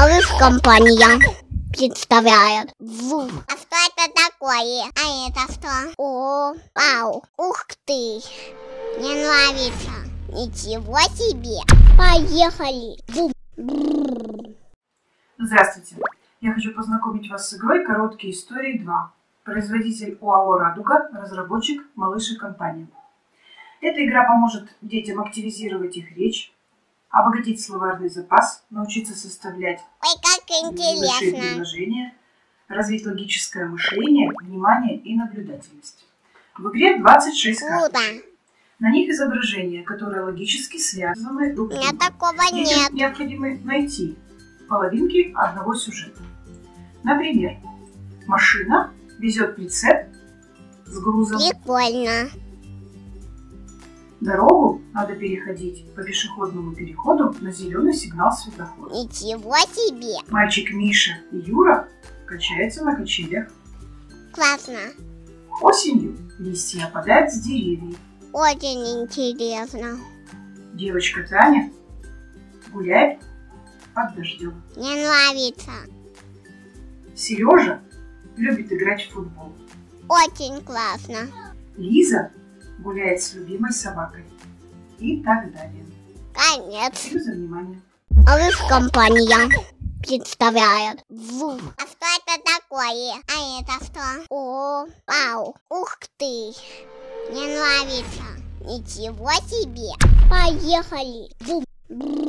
Алыс компания представляет. А что это такое? А это что? О, вау, ух ты! Мне нравится. Ничего себе! Поехали! Бум! Здравствуйте! Я хочу познакомить вас с игрой «Короткие истории 2». Производитель ОАО «Радуга», разработчик «Малыш и компания». Эта игра поможет детям активизировать их речь, обогатить словарный запас, научиться составлять Ой, как интересно! предложения, развить логическое мышление, внимание и наблюдательность. В игре 26 карт. Круто! На них изображения, которые логически связаны друг с другом. такого Детям нет. необходимо найти половинки одного сюжета. Например, машина везет прицеп с грузом. Прикольно. Дорогу надо переходить по пешеходному переходу на зеленый сигнал светофора. Ничего себе! Мальчик Миша и Юра качаются на качелях. Классно. Осенью листья опадают с деревьев. Очень интересно. Девочка Таня гуляет под дождем. Мне нравится. Сережа любит играть в футбол. Очень классно. Лиза гуляет с любимой собакой. И так далее. Конец. Спасибо за внимание. Алыс компания представляет звук. А что это такое? А это что? О, вау, ух ты! Мне нравится. Ничего себе! Поехали! Бррр.